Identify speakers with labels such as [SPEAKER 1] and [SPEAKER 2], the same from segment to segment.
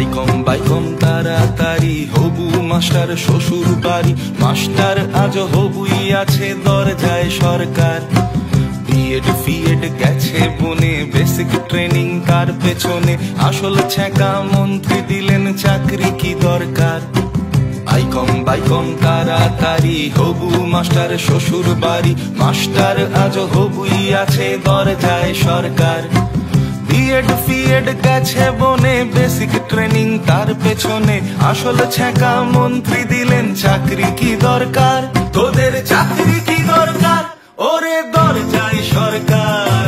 [SPEAKER 1] I.Com বাইকম তাড়াতাড়ি। হবু master শ্বশুর বাড়ি। মাস্টার আজ হবুই আছে দরজায় সরকার। বিএড ফিএড গেছে বনে বেসিক ট্রেনিং তার পেছনে। আসল ছ্যাঁকা মন্ত্রী দিলেন চাকরি কি দরকার? আইকম বাইকম তাড়াতাড়ি। হবু মাস্টার শ্বশুর বাড়ি। মাস্টার আজ হবুই আছে দরজায় সরকার। বিএড ফিএড গেছে বনে বেসিক ট্রেনিং তার পেছনে। আসল ছ্যাঁকা মন্ত্রী দিলেন, চাকরি কি দরকার? তোদের চাকরি কি দরকার? ওরে দরজায় সরকার।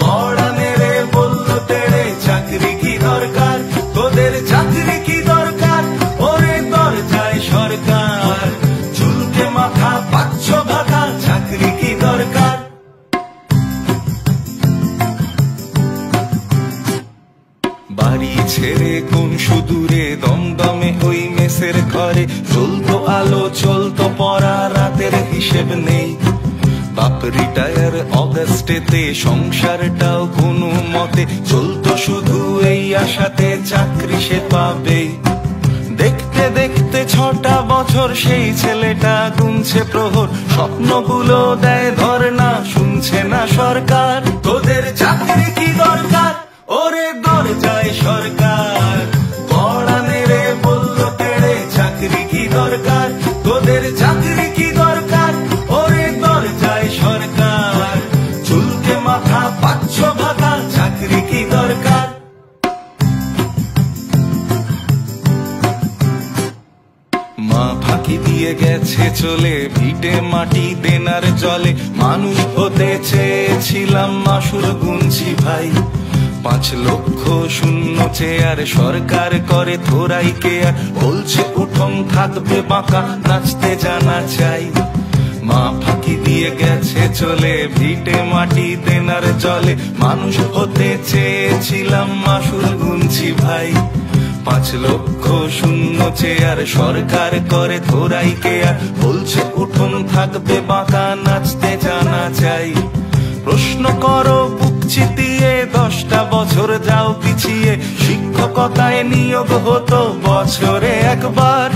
[SPEAKER 1] কড়া মেরে বলল তেরে চাকরি কি দরকার? তোদের চাকরি কি দরকার? ওরে দরজায় সরকার। চুলকে মাথা বাড়ি ছেড়ে কোন সুদূরে দমদমে ওই মেসের ঘরে। চলতো আলো, চলতো পড়া, রাতের হিসেব নেই। বাপ রিটায়ার অগস্টেতে, সংসারটাও কোনো মতে। চলতো শুধু এই আশাতে চাকরি সে পাবে দেখতে দেখতে ছটা বছর সেই ছেলেটা গুনছে প্রহর। স্বপ্নগুলো দেয় ধর না, শুনছে না সরকার। দরকার। ফাঁকি দিয়ে গেছে চলে, ভিটে মাটি দেনার জলে। মানুষ হতে চেয়েছিলাম, মাসুর গুনছি ভাই। পাঁচ লক্ষ শূন্য চেয়ার সরকার করে থোরাই কেয়ার বলছে, উঠোন থাকবে বাঁকা, নাচতে জানা চাই। মা ফাঁকি দিয়ে গেছে চলে, ভিটে মাটি দেনার জলে। মানুষ হতে চেয়েছিলাম মাসুর গুনছি ভাই। পাঁচ লক্ষ শূন্য চেয়ার সরকার করে ধরাই কেয়ার বলছে, উঠোন থাকবে, বাঁকা নাচতে জানা চাই। প্রশ্ন করো, বুক চিতিয়ে, দশটা বছর যাও পিছিয়ে। শিক্ষকতায় নিয়োগ হতো বছরে একবার।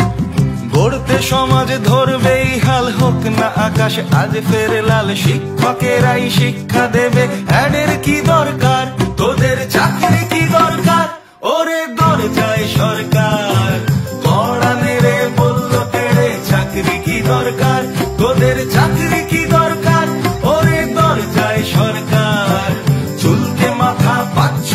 [SPEAKER 1] গড়তে সমাজ ধরবেই, হাল হোক না আকাশ, আজ ফের লাল। শিক্ষকেরাই শিক্ষা দেবে, অ্যাডের কি দরকার? তোদের চাকরি কি দরকার? ওরে দরজায় সরকার। কড়া মেরে বলল তেড়ে চাকরি কি দরকার? তোদের চাকরি কি দরকার? ওরে দরজায় সরকার। চুলকে মাথা পাচ্ছ